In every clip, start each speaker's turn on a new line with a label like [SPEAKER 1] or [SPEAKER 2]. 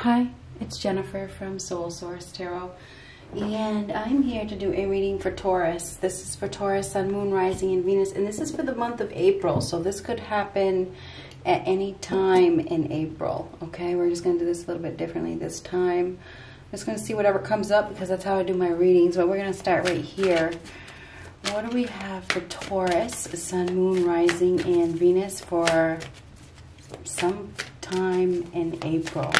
[SPEAKER 1] Hi, it's Jennifer from Soul Source Tarot, and I'm here to do a reading for Taurus. This is for Taurus, Sun, Moon, Rising, and Venus, and this is for the month of April, so this could happen at any time in April, okay? We're just going to do this a little bit differently this time. I'm just going to see whatever comes up because that's how I do my readings, but we're going to start right here. What do we have for Taurus, Sun, Moon, Rising, and Venus for some time in April?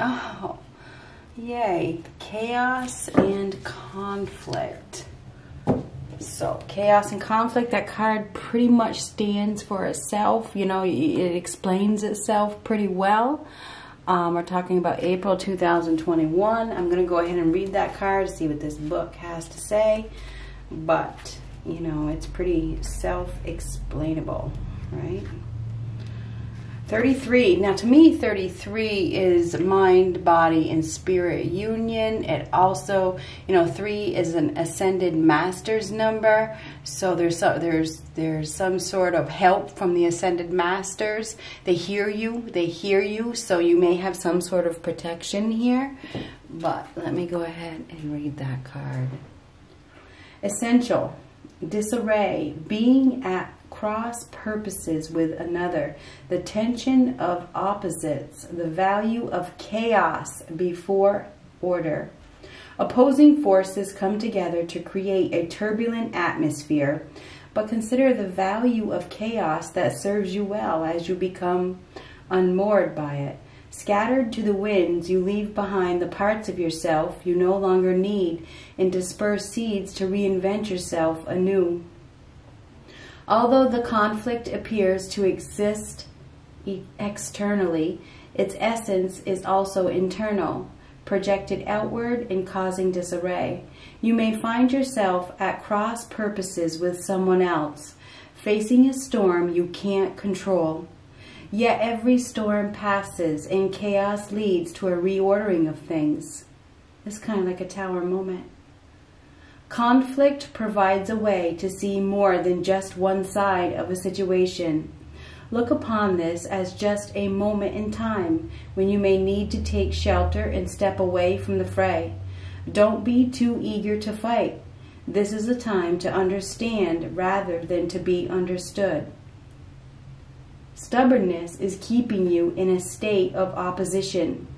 [SPEAKER 1] Oh, yay. Chaos and conflict. So, chaos and conflict, that card pretty much stands for itself. You know, it explains itself pretty well. Um, we're talking about April 2021. I'm going to go ahead and read that card, to see what this book has to say. But, you know, it's pretty self-explainable, right? 33. Now, to me, 33 is mind, body, and spirit union. It also, you know, three is an ascended master's number. So there's so, there's there's some sort of help from the ascended masters. They hear you. They hear you. So you may have some sort of protection here. But let me go ahead and read that card. Essential, disarray, being at cross purposes with another, the tension of opposites, the value of chaos before order. Opposing forces come together to create a turbulent atmosphere, but consider the value of chaos that serves you well as you become unmoored by it. Scattered to the winds, you leave behind the parts of yourself you no longer need and disperse seeds to reinvent yourself anew. Although the conflict appears to exist externally, its essence is also internal, projected outward and causing disarray. You may find yourself at cross purposes with someone else, facing a storm you can't control. Yet every storm passes and chaos leads to a reordering of things. It's kind of like a tower moment. Conflict provides a way to see more than just one side of a situation. Look upon this as just a moment in time when you may need to take shelter and step away from the fray. Don't be too eager to fight. This is a time to understand rather than to be understood. Stubbornness is keeping you in a state of opposition.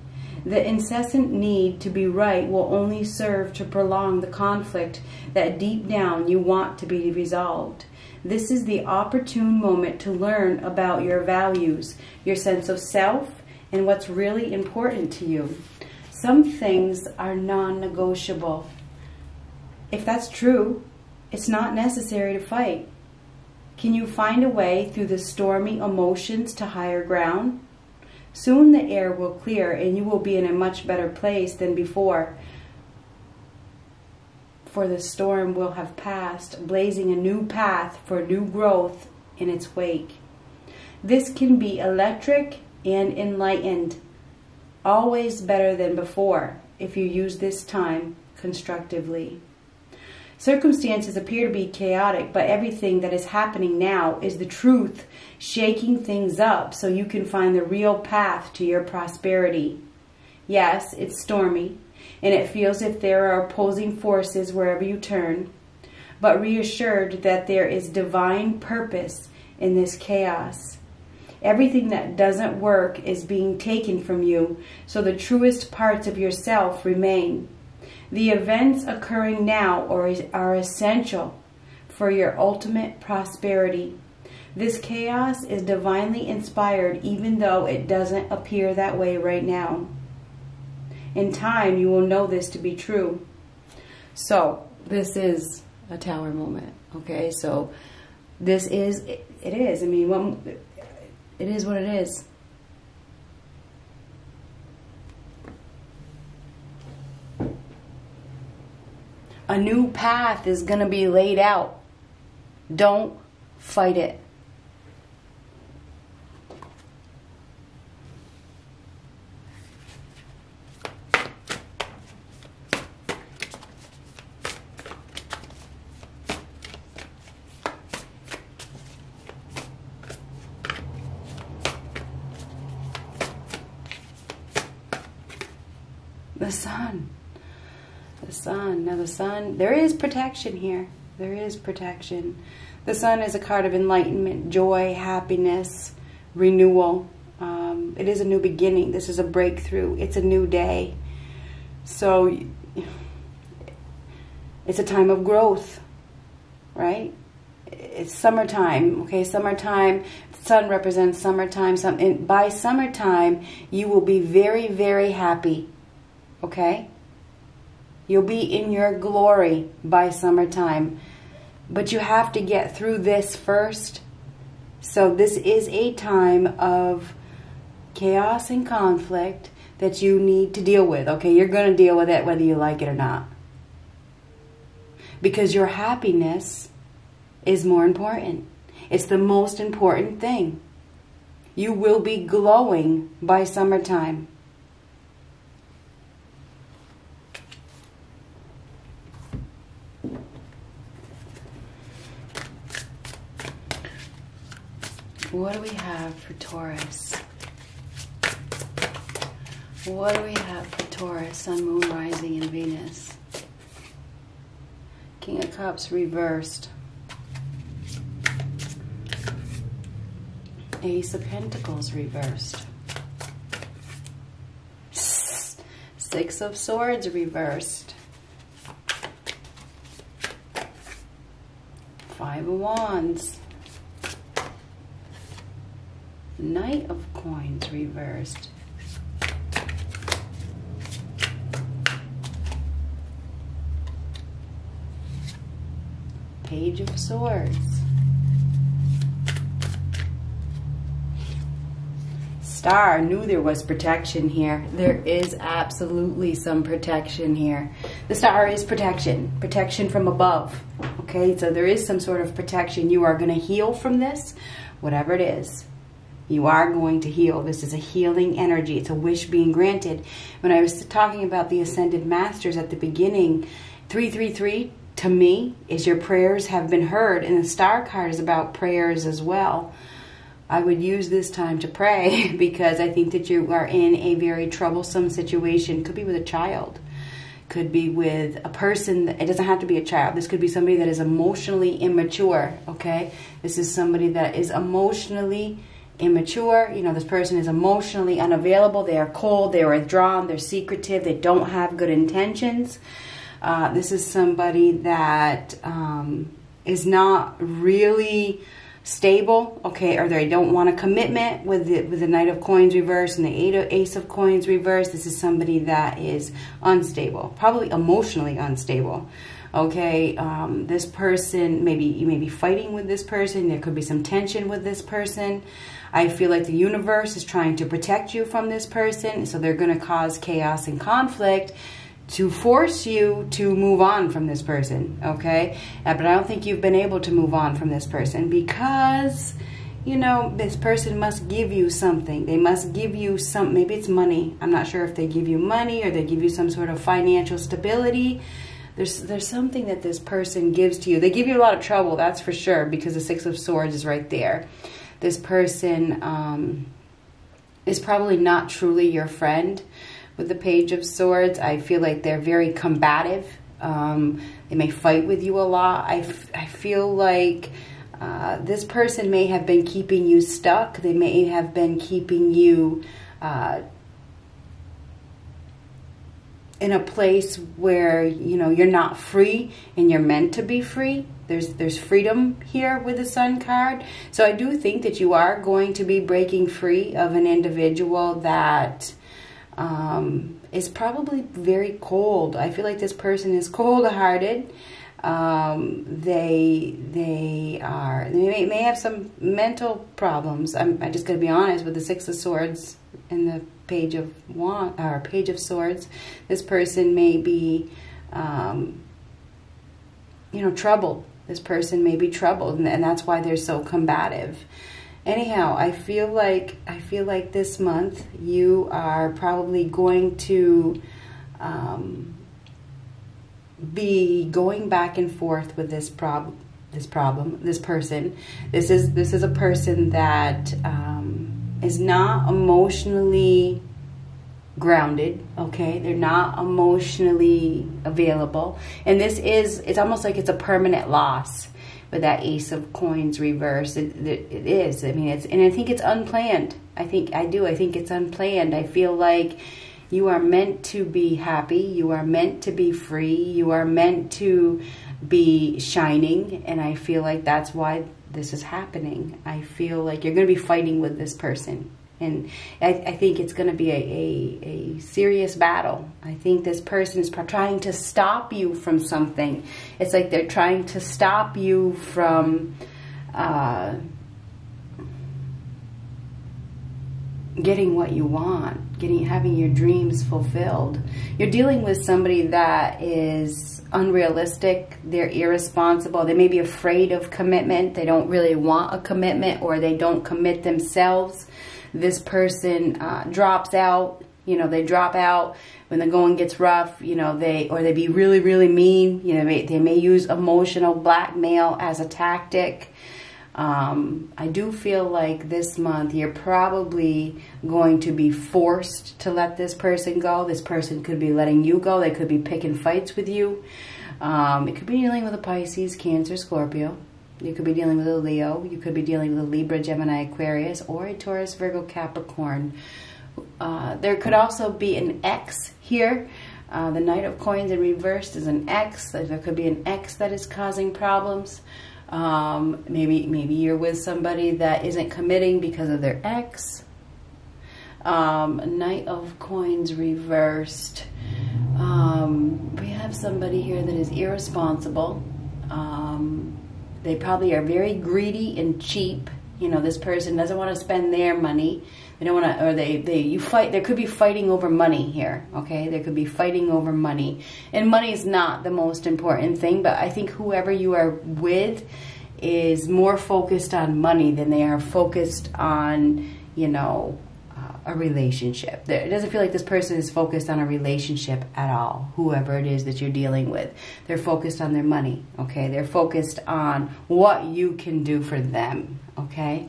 [SPEAKER 1] The incessant need to be right will only serve to prolong the conflict that deep down you want to be resolved. This is the opportune moment to learn about your values, your sense of self, and what's really important to you. Some things are non negotiable. If that's true, it's not necessary to fight. Can you find a way through the stormy emotions to higher ground? Soon the air will clear and you will be in a much better place than before. For the storm will have passed, blazing a new path for new growth in its wake. This can be electric and enlightened, always better than before if you use this time constructively. Circumstances appear to be chaotic, but everything that is happening now is the truth, shaking things up so you can find the real path to your prosperity. Yes, it's stormy, and it feels if there are opposing forces wherever you turn, but reassured that there is divine purpose in this chaos. Everything that doesn't work is being taken from you, so the truest parts of yourself remain. The events occurring now are, are essential for your ultimate prosperity. This chaos is divinely inspired even though it doesn't appear that way right now. In time, you will know this to be true. So, this is a tower moment, okay? So, this is, it, it is. I mean, it is what it is. A new path is going to be laid out. Don't fight it. The sun. The sun. Now, the sun, there is protection here. There is protection. The sun is a card of enlightenment, joy, happiness, renewal. Um, it is a new beginning. This is a breakthrough. It's a new day. So, it's a time of growth, right? It's summertime, okay? Summertime, sun represents summertime. Some, by summertime, you will be very, very happy, okay? You'll be in your glory by summertime. But you have to get through this first. So this is a time of chaos and conflict that you need to deal with. Okay, you're going to deal with it whether you like it or not. Because your happiness is more important. It's the most important thing. You will be glowing by summertime. What do we have for Taurus? What do we have for Taurus, Sun, Moon, Rising, and Venus? King of Cups reversed. Ace of Pentacles reversed. Six of Swords reversed. Five of Wands. Knight of Coins reversed. Page of Swords. Star knew there was protection here. There is absolutely some protection here. The star is protection, protection from above. Okay, so there is some sort of protection. You are going to heal from this, whatever it is. You are going to heal. This is a healing energy. It's a wish being granted. When I was talking about the Ascended Masters at the beginning, 333 to me is your prayers have been heard. And the star card is about prayers as well. I would use this time to pray because I think that you are in a very troublesome situation. Could be with a child, could be with a person. It doesn't have to be a child. This could be somebody that is emotionally immature. Okay, this is somebody that is emotionally immature. You know, this person is emotionally unavailable. They are cold. They are withdrawn. They're secretive. They don't have good intentions. Uh, this is somebody that um, is not really stable, okay, or they don't want a commitment with the, with the Knight of Coins reverse and the eight of, Ace of Coins reverse. This is somebody that is unstable, probably emotionally unstable. Okay, um, this person, maybe you may be fighting with this person. There could be some tension with this person. I feel like the universe is trying to protect you from this person, so they're going to cause chaos and conflict to force you to move on from this person, okay? Uh, but I don't think you've been able to move on from this person because, you know, this person must give you something. They must give you some, maybe it's money. I'm not sure if they give you money or they give you some sort of financial stability. There's, there's something that this person gives to you. They give you a lot of trouble, that's for sure, because the Six of Swords is right there. This person um, is probably not truly your friend with the Page of Swords. I feel like they're very combative. Um, they may fight with you a lot. I, I feel like uh, this person may have been keeping you stuck. They may have been keeping you uh, in a place where you know you're not free and you're meant to be free. There's there's freedom here with the Sun card. So I do think that you are going to be breaking free of an individual that um, is probably very cold. I feel like this person is cold-hearted. Um, they they are they may, may have some mental problems. I'm, I just got to be honest with the Six of Swords and the Page of Wand or Page of Swords. This person may be, um, you know, troubled. This person may be troubled, and, and that's why they're so combative. Anyhow i feel like i feel like this month you are probably going to um, be going back and forth with this problem this problem this person. This is this is a person that um, is not emotionally grounded okay? They're not emotionally available. And this is it's almost like it's a permanent loss with that ace of coins reverse. It, it, it is. I mean it's and i think it's unplanned. I think i do. I think it's unplanned. I feel like you are meant to be happy. You are meant to be free. You are meant to be shining. And i feel like that's why this is happening. I feel like you're going to be fighting with this person and I, I think it's going to be a, a, a, serious battle. I think this person is trying to stop you from something. It's like they're trying to stop you from uh, getting what you want, getting having your dreams fulfilled. You're dealing with somebody that is unrealistic, they're irresponsible, they may be afraid of commitment, they don't really want a commitment or they don't commit themselves this person uh, drops out, you know, they drop out when the going gets rough, you know, they, or they be really, really mean, you know, they, they may use emotional blackmail as a tactic. Um, I do feel like this month you're probably going to be forced to let this person go. This person could be letting you go. They could be picking fights with you. Um, it could be dealing with a Pisces, Cancer, Scorpio. You could be dealing with a Leo. You could be dealing with a Libra, Gemini, Aquarius, or a Taurus, Virgo, Capricorn. Uh, there could also be an X here. Uh, the Knight of Coins in reversed is an X. There could be an X that is causing problems. Um, maybe maybe you're with somebody that isn't committing because of their ex. Um, Knight of Coins reversed. Um, we have somebody here that is irresponsible. Um, they probably are very greedy and cheap. You know, this person doesn't want to spend their money. They don't want to, or they, they, you fight, there could be fighting over money here, okay? There could be fighting over money. And money is not the most important thing, but I think whoever you are with is more focused on money than they are focused on, you know, a relationship. It doesn't feel like this person is focused on a relationship at all, whoever it is that you're dealing with. They're focused on their money, okay? They're focused on what you can do for them, okay?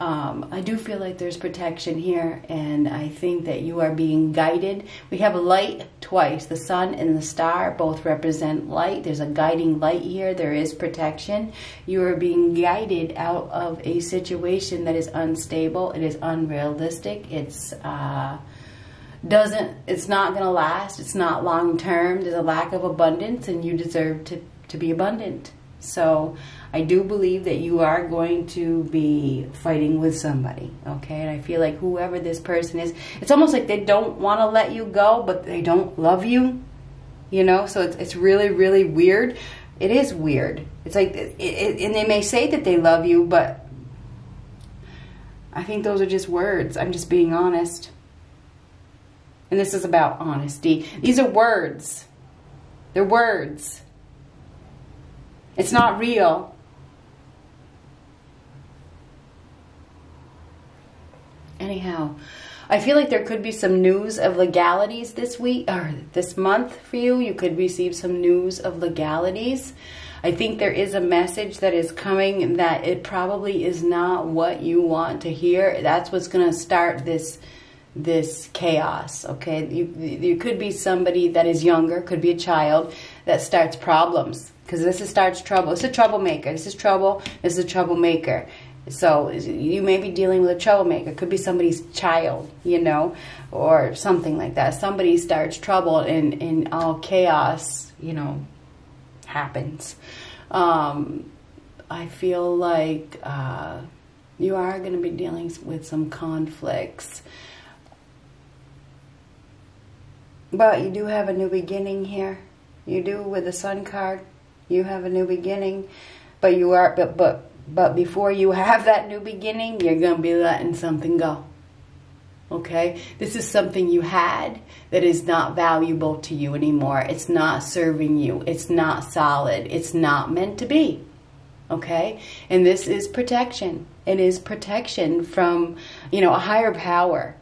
[SPEAKER 1] Um, I do feel like there's protection here, and I think that you are being guided. We have a light twice. The sun and the star both represent light. There's a guiding light here. There is protection. You are being guided out of a situation that is unstable. It is unrealistic. It's uh, doesn't. It's not going to last. It's not long term. There's a lack of abundance, and you deserve to to be abundant. So I do believe that you are going to be fighting with somebody, okay? And I feel like whoever this person is, it's almost like they don't want to let you go, but they don't love you, you know? So it's, it's really, really weird. It is weird. It's like, it, it, and they may say that they love you, but I think those are just words. I'm just being honest. And this is about honesty. These are words. They're words. It's not real. Anyhow, I feel like there could be some news of legalities this week or this month for you. You could receive some news of legalities. I think there is a message that is coming that it probably is not what you want to hear. That's what's going to start this this chaos, okay? You you could be somebody that is younger, could be a child that starts problems because this is starts trouble. It's a troublemaker. This is trouble. This is a troublemaker. So you may be dealing with a troublemaker. It could be somebody's child, you know, or something like that. Somebody starts trouble and, and all chaos, you know, happens. Um, I feel like uh, you are going to be dealing with some conflicts. But you do have a new beginning here. You do with the sun card. You have a new beginning. But you are, but, but but before you have that new beginning, you're going to be letting something go. Okay? This is something you had that is not valuable to you anymore. It's not serving you. It's not solid. It's not meant to be. Okay? And this is protection. It is protection from, you know, a higher power.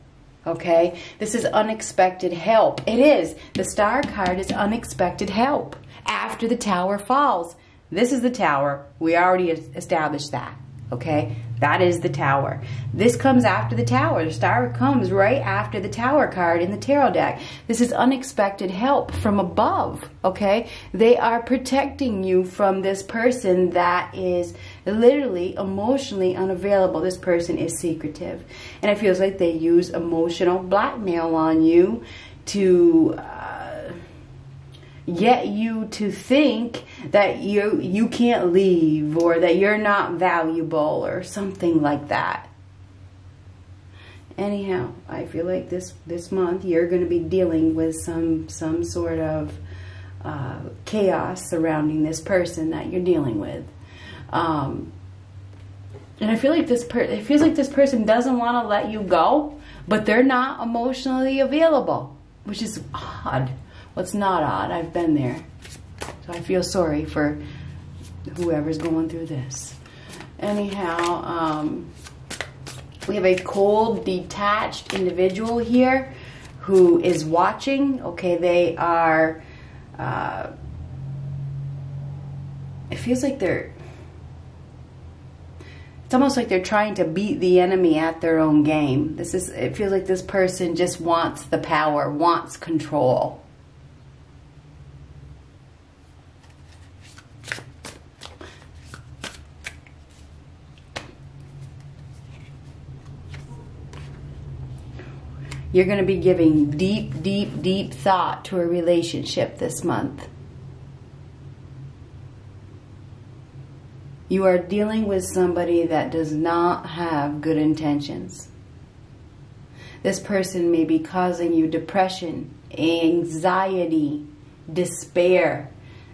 [SPEAKER 1] Okay? This is unexpected help. It is. The star card is unexpected help after the tower falls. This is the tower. We already established that. Okay, that is the tower. This comes after the tower. The star comes right after the tower card in the tarot deck. This is unexpected help from above. Okay, they are protecting you from this person that is literally emotionally unavailable. This person is secretive, and it feels like they use emotional blackmail on you to. Uh, Get you to think that you you can't leave or that you're not valuable or something like that. Anyhow, I feel like this this month you're going to be dealing with some some sort of uh, chaos surrounding this person that you're dealing with. Um, and I feel like this per it feels like this person doesn't want to let you go, but they're not emotionally available, which is odd. What's not odd, I've been there. So I feel sorry for whoever's going through this. Anyhow, um, we have a cold, detached individual here who is watching. Okay, they are, uh, it feels like they're, it's almost like they're trying to beat the enemy at their own game. This is, it feels like this person just wants the power, wants control. You're going to be giving deep, deep, deep thought to a relationship this month. You are dealing with somebody that does not have good intentions. This person may be causing you depression, anxiety, despair.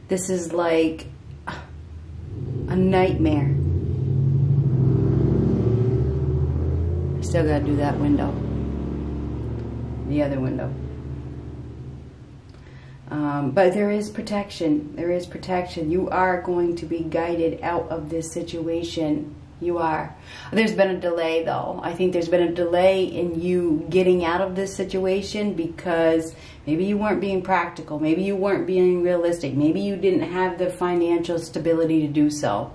[SPEAKER 1] This is like a nightmare. Still got to do that window the other window. Um, but there is protection. There is protection. You are going to be guided out of this situation. You are. There's been a delay, though. I think there's been a delay in you getting out of this situation because maybe you weren't being practical. Maybe you weren't being realistic. Maybe you didn't have the financial stability to do so.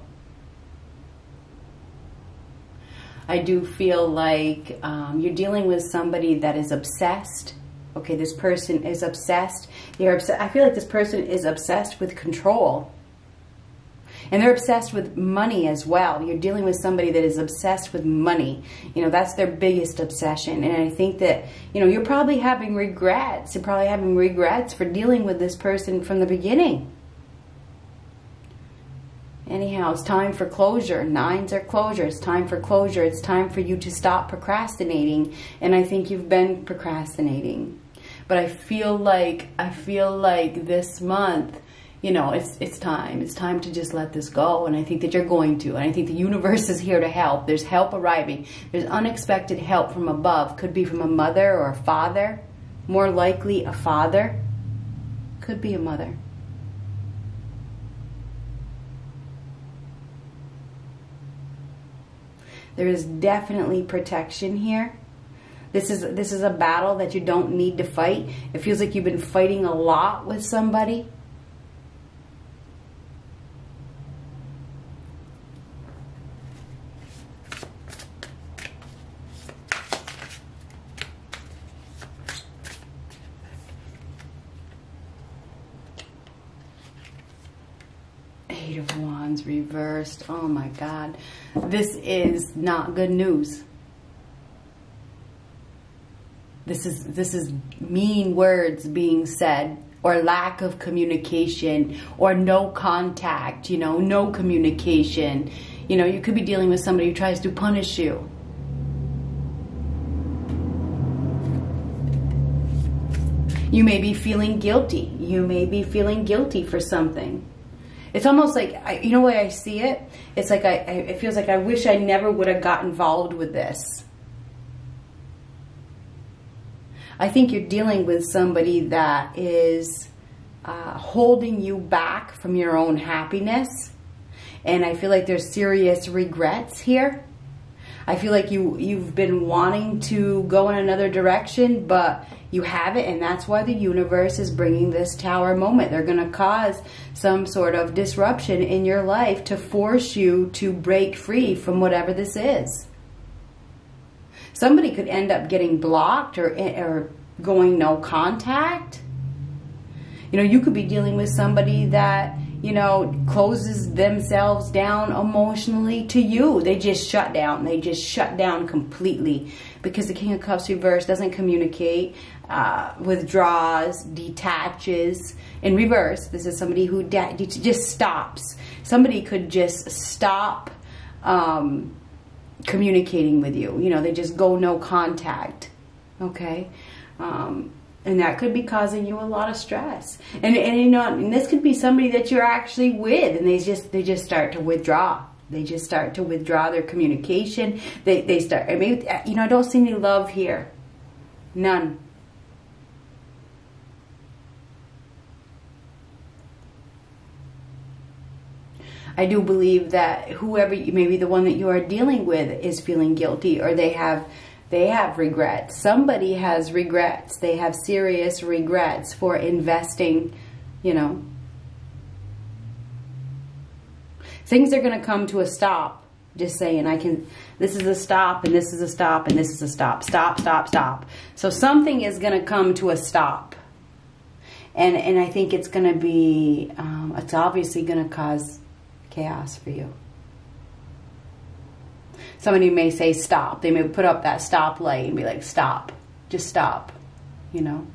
[SPEAKER 1] I do feel like um, you're dealing with somebody that is obsessed. Okay, this person is obsessed. They're obsessed. I feel like this person is obsessed with control. And they're obsessed with money as well. You're dealing with somebody that is obsessed with money. You know, that's their biggest obsession. And I think that, you know, you're probably having regrets. You're probably having regrets for dealing with this person from the beginning. Anyhow, it's time for closure. Nines are closure. It's time for closure. It's time for you to stop procrastinating. And I think you've been procrastinating. But I feel like I feel like this month, you know, it's it's time. It's time to just let this go. And I think that you're going to. And I think the universe is here to help. There's help arriving. There's unexpected help from above. Could be from a mother or a father. More likely a father. Could be a mother. There is definitely protection here. This is this is a battle that you don't need to fight. It feels like you've been fighting a lot with somebody. Eight of Wands reversed. Oh my God. This is not good news. This is, this is mean words being said or lack of communication or no contact, you know, no communication. You know, you could be dealing with somebody who tries to punish you. You may be feeling guilty. You may be feeling guilty for something. It's almost like, I, you know, way I see it? It's like, I, I, it feels like I wish I never would have got involved with this. I think you're dealing with somebody that is uh, holding you back from your own happiness. And I feel like there's serious regrets here. I feel like you you've been wanting to go in another direction, but you haven't, and that's why the universe is bringing this tower moment. They're going to cause some sort of disruption in your life to force you to break free from whatever this is. Somebody could end up getting blocked or or going no contact. You know, you could be dealing with somebody that you know, closes themselves down emotionally to you. They just shut down. They just shut down completely because the King of Cups reverse doesn't communicate, uh, withdraws, detaches. In reverse, this is somebody who just stops. Somebody could just stop um, communicating with you. You know, they just go no contact. Okay. Um, and that could be causing you a lot of stress. And and you know and this could be somebody that you're actually with and they just they just start to withdraw. They just start to withdraw their communication. They they start i mean uh, you know i don't see any love here. None. I do believe that whoever, maybe the one that you are dealing with, is feeling guilty or they have they have regrets. Somebody has regrets. They have serious regrets for investing, you know. Things are going to come to a stop. Just saying, I can, this is a stop, and this is a stop, and this is a stop. Stop, stop, stop. So something is going to come to a stop. And, and I think it's going to be, um, it's obviously going to cause chaos for you somebody may say stop. They may put up that stop light and be like, stop, just stop, you know.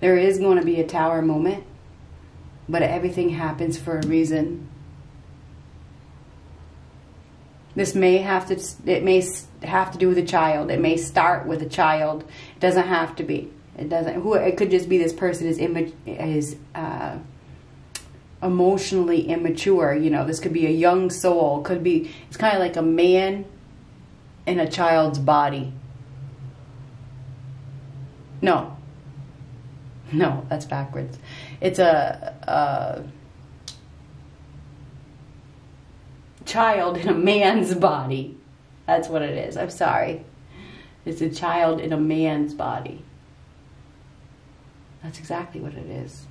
[SPEAKER 1] There is going to be a tower moment, but everything happens for a reason. This may have to, it may have to do with a child. It may start with a child. It doesn't have to be. It doesn't, who, it could just be this person is, image, is uh, emotionally immature. You know, this could be a young soul. Could be, it's kind of like a man in a child's body. No. No, that's backwards. It's a, a child in a man's body. That's what it is. I'm sorry. It's a child in a man's body. That's exactly what it is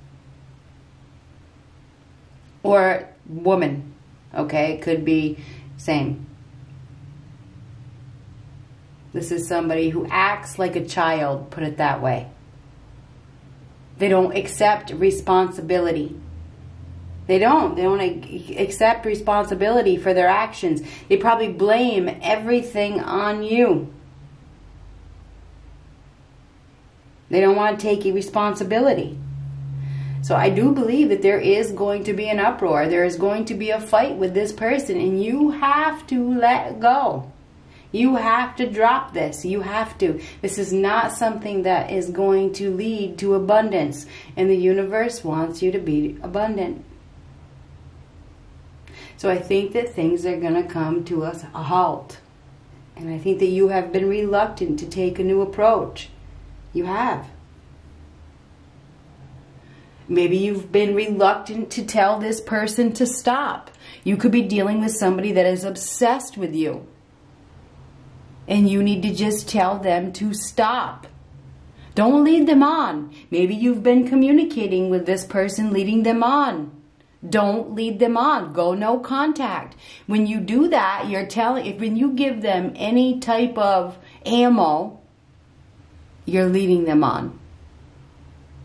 [SPEAKER 1] or woman. Okay, could be same. This is somebody who acts like a child, put it that way. They don't accept responsibility. They don't. They don't accept responsibility for their actions. They probably blame everything on you. They don't want to take responsibility. So I do believe that there is going to be an uproar. There is going to be a fight with this person, and you have to let go. You have to drop this. You have to. This is not something that is going to lead to abundance, and the universe wants you to be abundant. So I think that things are going to come to us a halt. And I think that you have been reluctant to take a new approach. You have. Maybe you've been reluctant to tell this person to stop. You could be dealing with somebody that is obsessed with you. And you need to just tell them to stop. Don't lead them on. Maybe you've been communicating with this person, leading them on. Don't lead them on. Go no contact. When you do that, you're telling, if when you give them any type of ammo, you're leading them on.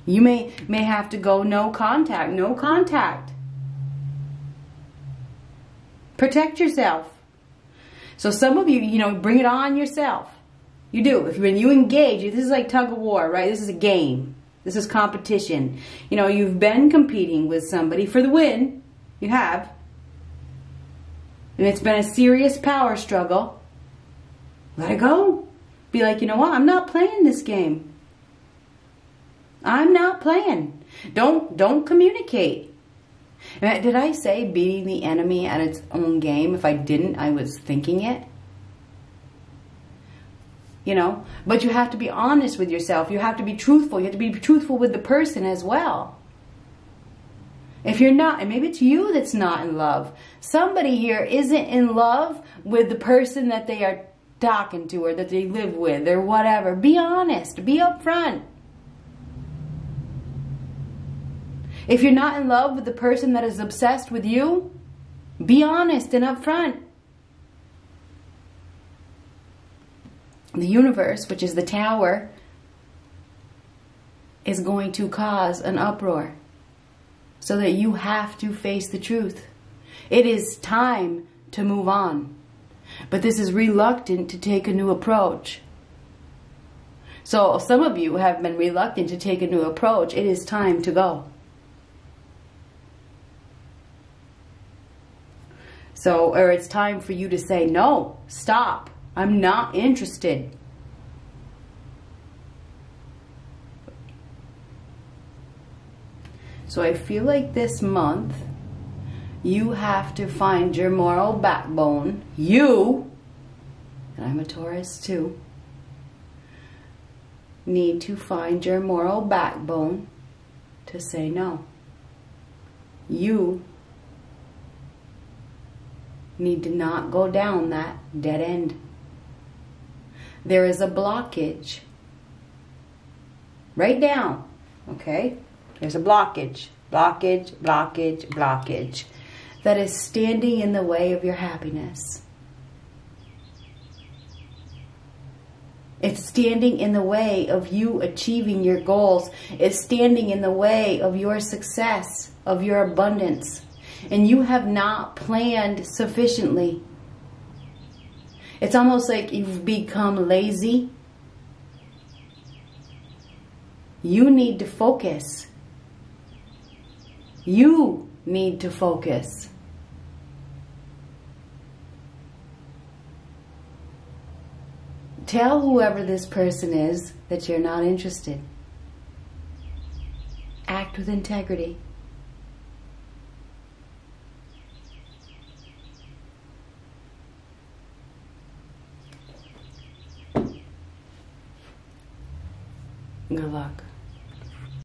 [SPEAKER 1] You may, may have to go no contact, no contact. Protect yourself. So some of you, you know, bring it on yourself. You do. If when you engage, this is like tug of war, right? This is a game. This is competition. You know, you've been competing with somebody for the win. You have. And it's been a serious power struggle. Let it go. Be like, you know what? I'm not playing this game. I'm not playing. Don't don't communicate. Uh, did I say beating the enemy at its own game? If I didn't, I was thinking it. You know, but you have to be honest with yourself. You have to be truthful. You have to be truthful with the person as well. If you're not, and maybe it's you that's not in love. Somebody here isn't in love with the person that they are talking to or that they live with or whatever. Be honest. Be upfront. If you're not in love with the person that is obsessed with you, be honest and upfront. The universe, which is the tower, is going to cause an uproar so that you have to face the truth. It is time to move on. But this is reluctant to take a new approach. So some of you have been reluctant to take a new approach. It is time to go. So, or it's time for you to say, no, stop. I'm not interested. So I feel like this month you have to find your moral backbone. You, and I'm a Taurus too, need to find your moral backbone to say no. You need to not go down that dead end. There is a blockage. Right down, okay? There's a blockage, blockage, blockage, blockage that is standing in the way of your happiness. It's standing in the way of you achieving your goals. It's standing in the way of your success, of your abundance. And you have not planned sufficiently. It's almost like you've become lazy. You need to focus. You need to focus. Tell whoever this person is that you're not interested. Act with integrity. Good luck.